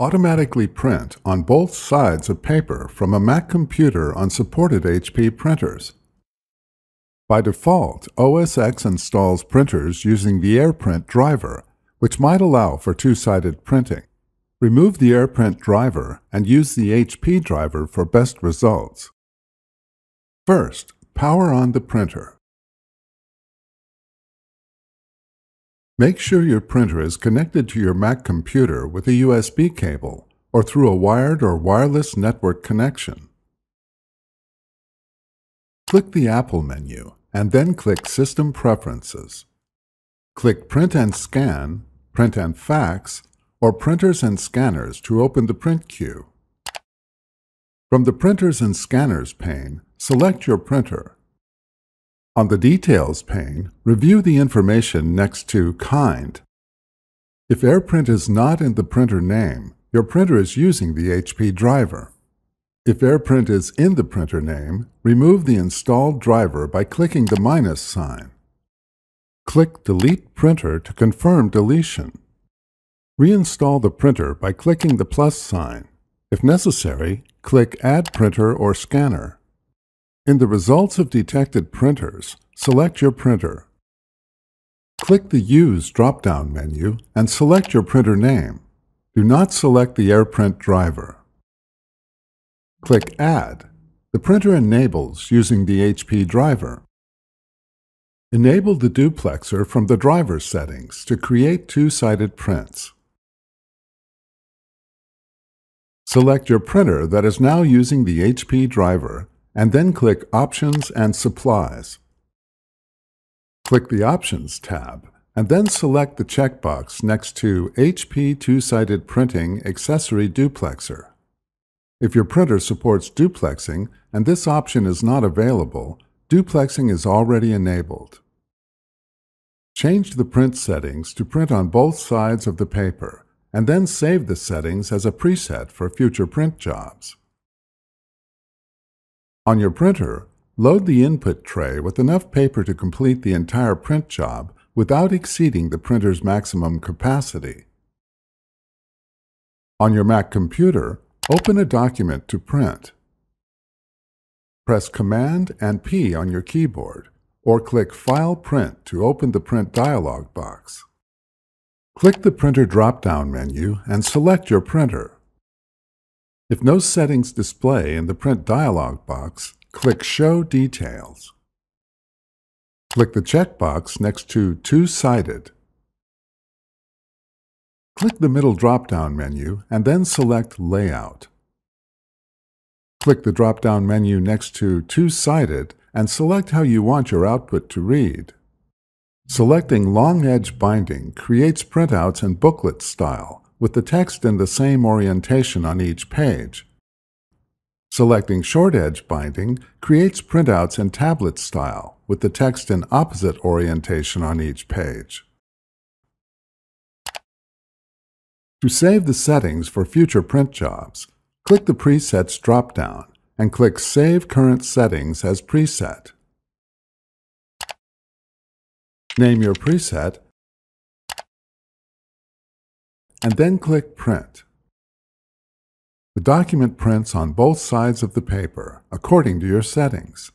Automatically print on both sides of paper from a Mac computer on supported HP printers. By default, OS X installs printers using the AirPrint driver, which might allow for two-sided printing. Remove the AirPrint driver and use the HP driver for best results. First, power on the printer. Make sure your printer is connected to your Mac computer with a USB cable or through a wired or wireless network connection. Click the Apple menu and then click System Preferences. Click Print and Scan, Print and Fax, or Printers and Scanners to open the print queue. From the Printers and Scanners pane, select your printer. On the Details pane, review the information next to Kind. If AirPrint is not in the printer name, your printer is using the HP driver. If AirPrint is in the printer name, remove the installed driver by clicking the minus sign. Click Delete Printer to confirm deletion. Reinstall the printer by clicking the plus sign. If necessary, click Add Printer or Scanner. In the results of detected printers, select your printer. Click the Use drop-down menu and select your printer name. Do not select the AirPrint driver. Click Add. The printer enables using the HP driver. Enable the duplexer from the driver settings to create two-sided prints. Select your printer that is now using the HP driver and then click Options and Supplies. Click the Options tab and then select the checkbox next to HP Two-Sided Printing Accessory Duplexer. If your printer supports duplexing and this option is not available, duplexing is already enabled. Change the print settings to print on both sides of the paper and then save the settings as a preset for future print jobs. On your printer, load the input tray with enough paper to complete the entire print job without exceeding the printer's maximum capacity. On your Mac computer, open a document to print. Press Command and P on your keyboard, or click File Print to open the Print dialog box. Click the Printer drop-down menu and select your printer. If no settings display in the Print dialog box, click Show Details. Click the checkbox next to Two-Sided. Click the middle drop-down menu and then select Layout. Click the drop-down menu next to Two-Sided and select how you want your output to read. Selecting long edge binding creates printouts in booklet style, with the text in the same orientation on each page. Selecting short edge binding creates printouts in tablet style, with the text in opposite orientation on each page. To save the settings for future print jobs, click the Presets drop-down and click Save Current Settings as Preset. Name your preset, and then click Print. The document prints on both sides of the paper, according to your settings.